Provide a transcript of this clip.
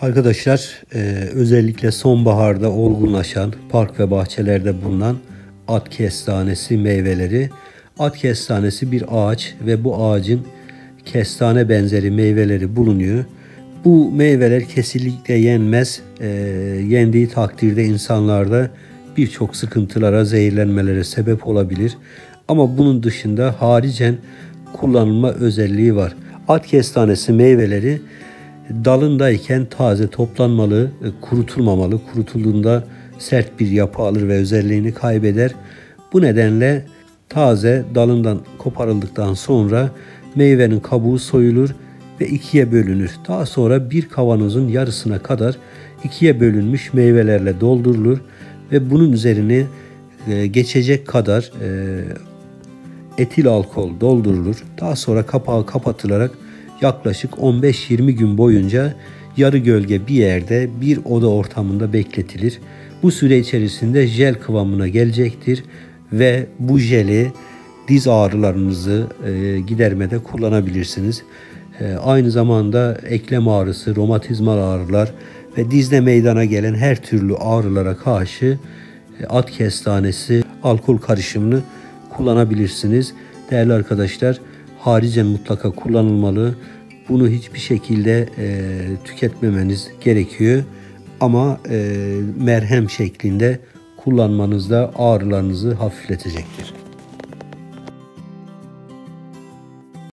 Arkadaşlar e, özellikle sonbaharda olgunlaşan park ve bahçelerde bulunan at kestanesi meyveleri. At kestanesi bir ağaç ve bu ağacın kestane benzeri meyveleri bulunuyor. Bu meyveler kesinlikle yenmez. E, yendiği takdirde insanlarda birçok sıkıntılara, zehirlenmelere sebep olabilir. Ama bunun dışında haricen kullanılma özelliği var. At kestanesi meyveleri dalındayken taze toplanmalı, e, kurutulmamalı. Kurutulduğunda sert bir yapı alır ve özelliğini kaybeder. Bu nedenle taze dalından koparıldıktan sonra meyvenin kabuğu soyulur ve ikiye bölünür. Daha sonra bir kavanozun yarısına kadar ikiye bölünmüş meyvelerle doldurulur ve bunun üzerine e, geçecek kadar e, etil alkol doldurulur. Daha sonra kapağı kapatılarak yaklaşık 15-20 gün boyunca yarı gölge bir yerde bir oda ortamında bekletilir. Bu süre içerisinde jel kıvamına gelecektir ve bu jeli diz ağrılarınızı e, gidermede kullanabilirsiniz. E, aynı zamanda eklem ağrısı, romatizmal ağrılar ve dizde meydana gelen her türlü ağrılara karşı e, at kestanesi alkol karışımını kullanabilirsiniz. Değerli arkadaşlar, haricen mutlaka kullanılmalı. Bunu hiçbir şekilde e, tüketmemeniz gerekiyor. Ama e, merhem şeklinde kullanmanız da ağrılarınızı hafifletecektir.